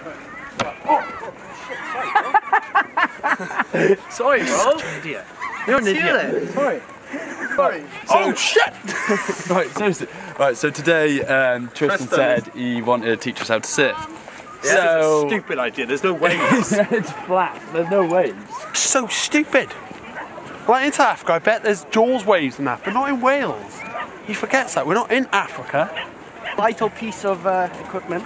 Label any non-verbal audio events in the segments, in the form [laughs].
[laughs] Sorry, bro. Idiot. You're an idiot. it? Sorry. Sorry. oh shit! [laughs] right, seriously. Right, so today um, Tristan, Tristan. said he wanted to teach us how to surf. Yeah, so this is a stupid idea. There's no waves. [laughs] it's flat. There's no waves. so stupid. Like in South Africa, I bet there's Jaws waves in that, but not in Wales. He forgets that. We're not in Africa. Vital piece of uh, equipment.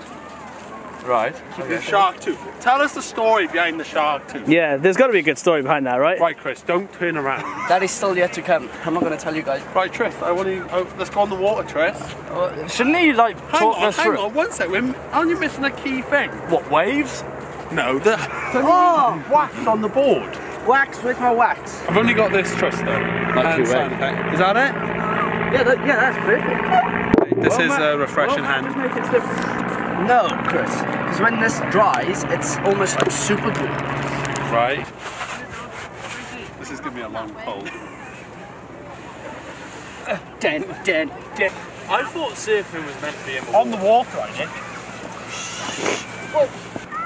Right. The shark tooth. Tell us the story behind the shark tooth. Yeah, there's got to be a good story behind that, right? Right, Chris, don't turn around. That is still yet to come. I'm not going to tell you guys. Right, Tris, I want to. Oh, let's go on the water, Tris. Uh, shouldn't he like Hang talk on, us hang through? on, one sec. We're, aren't you missing a key thing? What waves? No, the oh, wax on the board. Wax with my wax. I've only got this, Tristan. though. And two sound waves. effect. Is that it? Yeah, that, yeah, that's perfect. This is a refreshing hand. No, Chris, because when this dries, it's almost like super glue. Right. This is gonna be a long pull. Den, den, den. I thought surfing was meant to be in On the water, I did.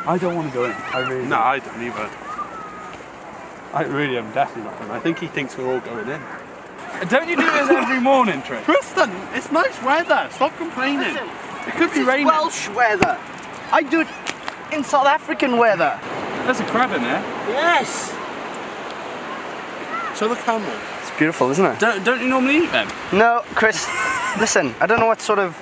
I don't want to go in. I really. No, I don't either. I really am definitely not going. I think he thinks we're all going in. Don't you do this every morning, Trish? Kristen, it's nice weather. Stop complaining. Listen, it could be This is raining. Welsh weather. I do it in South African weather. There's a crab in there. Yes. Show the camera. It's beautiful, isn't it? Don't, don't you normally eat them? No, Chris, [laughs] listen, I don't know what sort of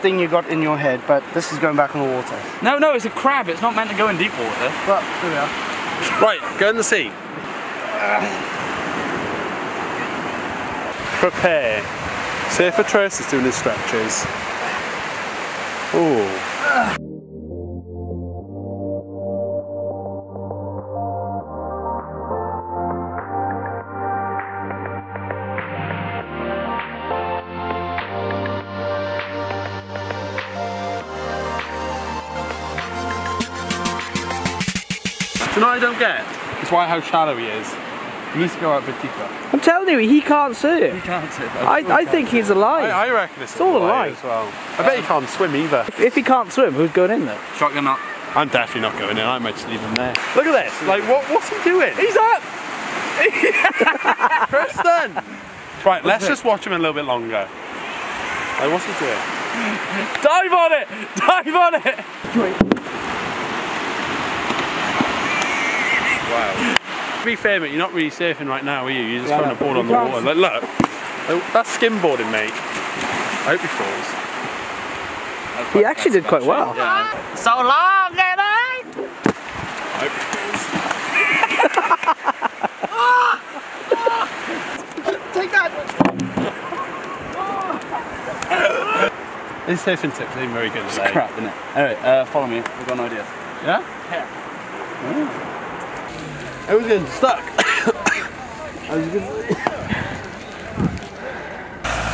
thing you got in your head, but this is going back in the water. No, no, it's a crab. It's not meant to go in deep water. But here we are. Right, go in the sea. Prepare. Surfer Tris is doing his stretches. Ooh. Do you know what I don't get? It's why how shallow he is. He needs to go out a bit. I'm telling you, he can't surf. Can't it? I, I think he's a lie. I, I reckon it's, It's all a lie lie. as well. I bet he um, can't swim either. if, if he can't swim, who's going in there? Shotgun up. I'm definitely not going in. I might just leave him there. Look at this. Like, what? What's he doing? He's up! [laughs] Kristen! Right, let's just watch him a little bit longer. Like, what's he doing? Dive on it! Dive on it! Wow. To be fair, mate, you're not really surfing right now, are you? You're just throwing a board on the water. Like, look. Oh, that's skimboarding, mate. I hope he falls. He actually did quite well. Yeah. So long, eh? I hope he falls. Take that! His surfing tips ain't very good today. Crap, isn't it? Anyway, uh, follow me. We've got an idea. Yeah? I was getting stuck.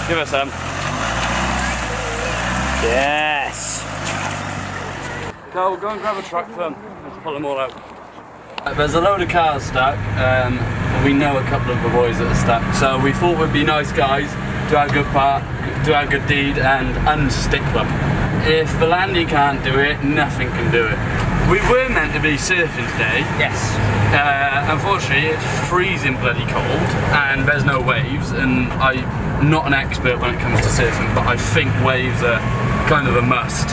Give us some. Yes! Go, go and grab a truck for them. Let's pull them all out. There's a load of cars stuck. Um, and we know a couple of the boys that are stuck. So we thought we'd be nice guys, do our good part, do our good deed, and unstick them. If the landy can't do it, nothing can do it. We were meant to be surfing today. Yes. Uh, unfortunately, it's freezing bloody cold and there's no waves. And I'm not an expert when it comes to surfing, but I think waves are kind of a must.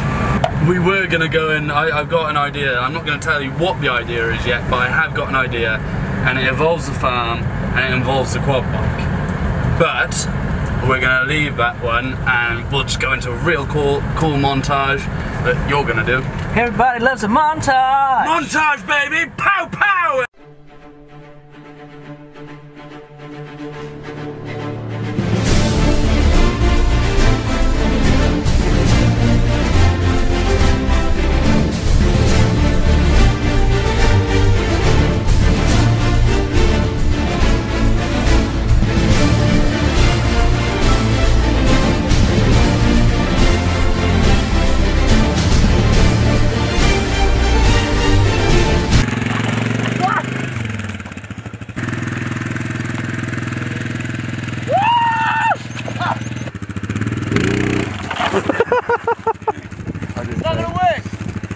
We were gonna go and I, I've got an idea. I'm not gonna tell you what the idea is yet, but I have got an idea, and it involves the farm and it involves the quad bike. But we're gonna leave that one and we'll just go into a real cool, cool montage that you're gonna do. Everybody loves a montage! Montage, baby! Pow pow!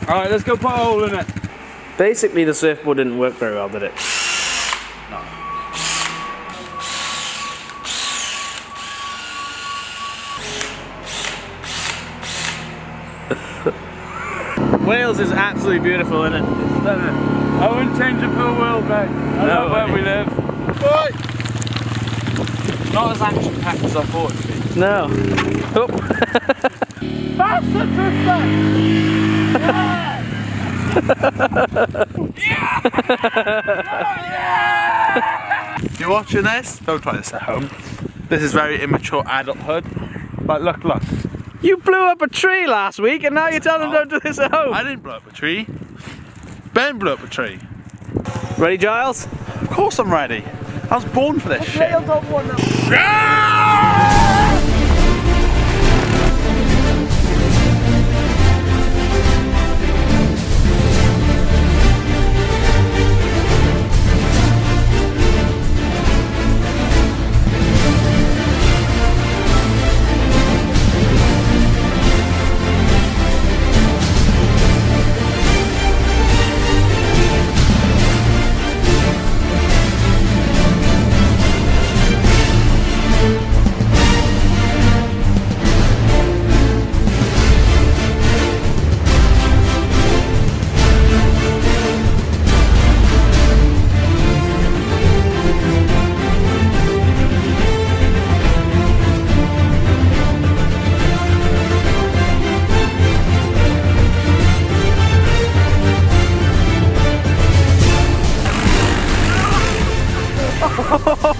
Alright, let's go put a hole in it. Basically, the surfboard didn't work very well, did it? No. [laughs] Wales is absolutely beautiful, isn't it? I wouldn't change it for the world, mate. I No love where we live. Not as action packed as I thought it'd be. No. If you're watching this, don't try this at home. This is very immature adulthood. But look, look. You blew up a tree last week, and now you're telling them don't do this at home. I didn't blow up a tree. Ben blew up a tree. Ready, Giles? Of course I'm ready. I was born for this shit.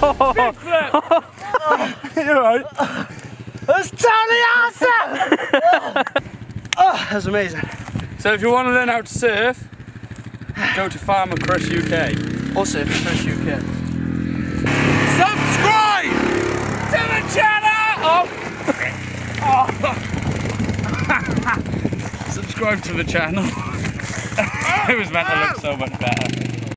[laughs] [laughs] Ah, that's totally awesome! oh, that was amazing. So if you want to learn how to surf, go to Farmer Chris UK. Also, if Chris UK. Subscribe! To the channel! Oh. [laughs] Subscribe to the channel. it was meant to look so much better.